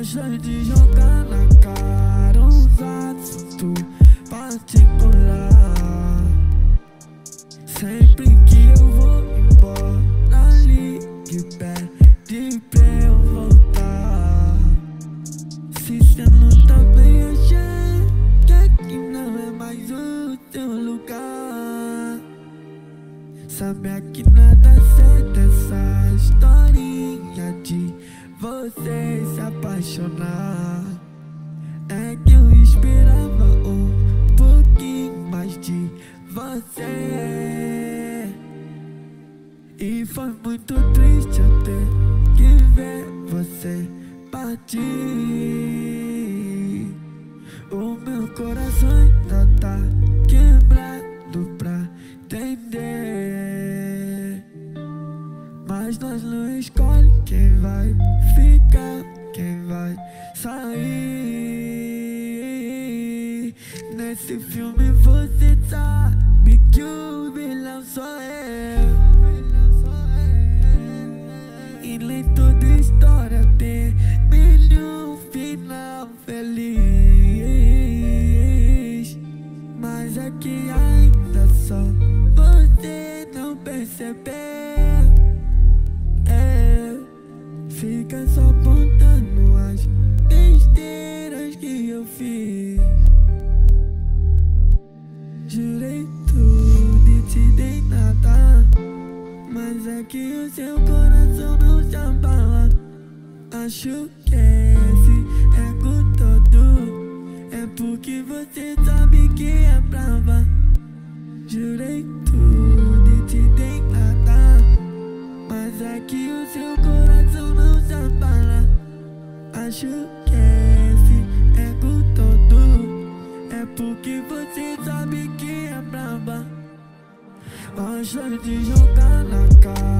Gosta de jogar na cara uns assuntos particular. Sempre que eu vou embora, ligue pede pra eu voltar. Se cê não tá bem, achei que aqui não é mais o teu lugar. Sabe aqui nada certo essa historinha de você se apaixonar. É que eu esperava um pouquinho mais de você. E foi muito triste eu ter que ver você partir. O meu coração sair. Nesse filme você sabe que o vilão sou eu. E nem toda história tem um final feliz. Mas aqui ainda só você não percebeu é que o seu coração não se abala. Acho que esse ego todo É porque você sabe que é brava. Jurei tudo e te dei nada. Mas é que o seu coração não se abala. Acho que esse ego todo É porque você sabe que é brava Gosta de jogar na cara. uns assuntos